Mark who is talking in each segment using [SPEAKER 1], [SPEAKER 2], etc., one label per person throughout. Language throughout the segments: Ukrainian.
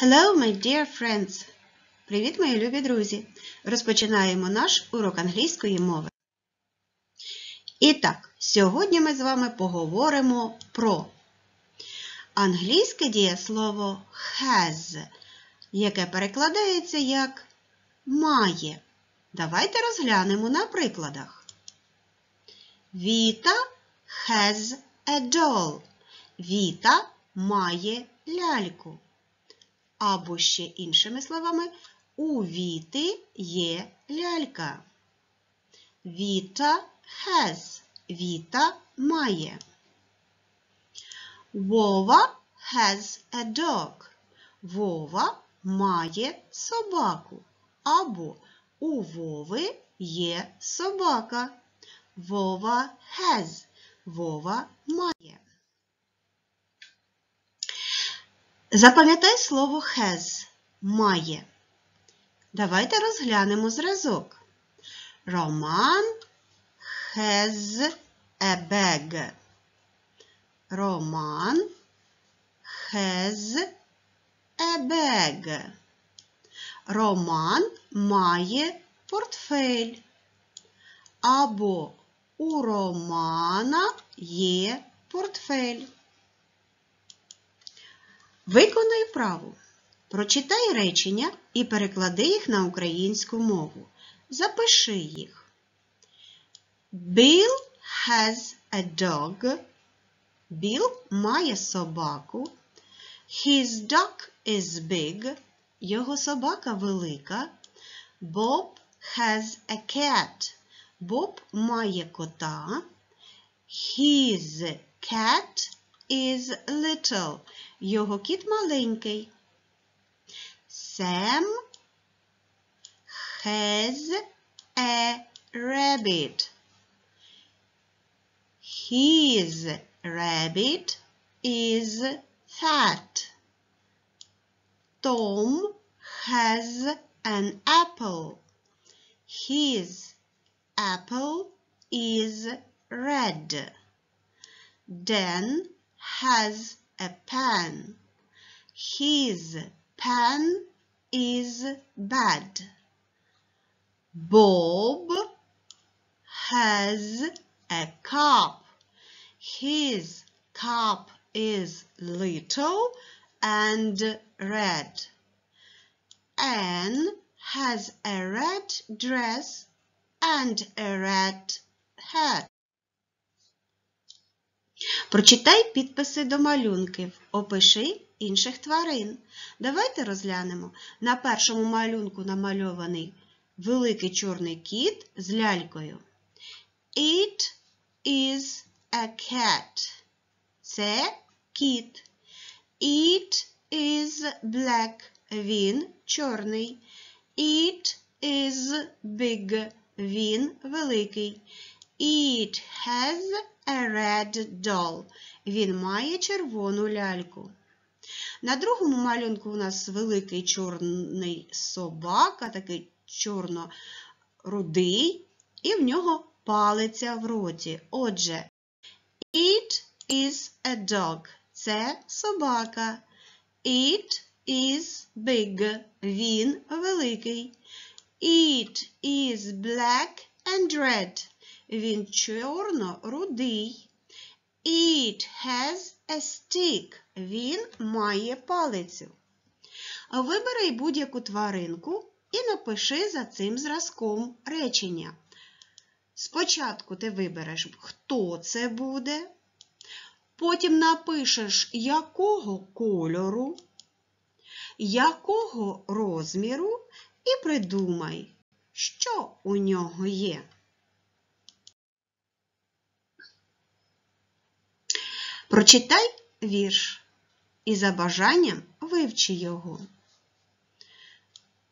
[SPEAKER 1] Hello, my dear friends! Привіт, мої любі друзі! Розпочинаємо наш урок англійської мови. І так, сьогодні ми з вами поговоримо про англійське дієслово has, яке перекладається як має. Давайте розглянемо на прикладах. Віта has a doll. Віта має ляльку. Або ще іншими словами, у Віти є лялька. Віта has. Віта має. Вова has a dog. Вова має собаку. Або у Вови є собака. Вова has. Вова має. Запам'ятай слово has має. Давайте розглянемо зразок. Роман has a bag. Роман has a bag. Роман має портфель. Або у Романа є портфель. Виконай вправу. Прочитай речення і переклади їх на українську мову. Запиши їх. Bill has a dog. Bill має собаку. His dog is big. Його собака велика. Bob has a cat. Боб має кота. His cat is little. Його кіт маленький. Sam has a rabbit. His rabbit is fat. Tom has an apple. His apple is red. Dan has a pen. His pen is bad. Bob has a cup. His cup is little and red. Anne has a red dress and a red hat. Прочитай підписи до малюнків. Опиши інших тварин. Давайте розглянемо. На першому малюнку намальований великий чорний кіт з лялькою. It is a cat. Це кіт. It is black. Він чорний. It is big. Він великий. It has a red doll. Він має червону ляльку. На другому малюнку у нас великий чорний собака, такий чорно-рудий, і в нього палиця в роті. Отже, it is a dog. Це собака. It is big. Він великий. It is black and red. Він чорно-рудий. It has a stick. Він має палицю. Вибери будь-яку тваринку і напиши за цим зразком речення. Спочатку ти вибереш, хто це буде. Потім напишеш, якого кольору, якого розміру, і придумай, що у нього є. Прочитай вірш і за бажанням вивчи його.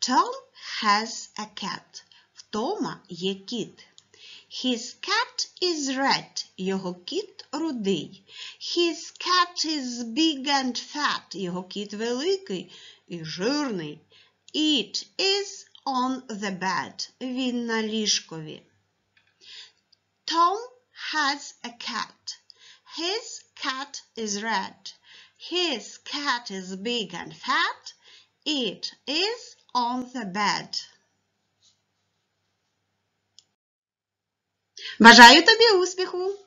[SPEAKER 1] Tom has a cat. В Тома є кіт. His cat is red. Його кіт рудий. His cat is big and fat. Його кіт великий і жирний. It is on the bed. Він на ліжкові. Tom has a cat. His cat is red. His cat is big and fat. It is on the bed. Бажаю тобі успіху!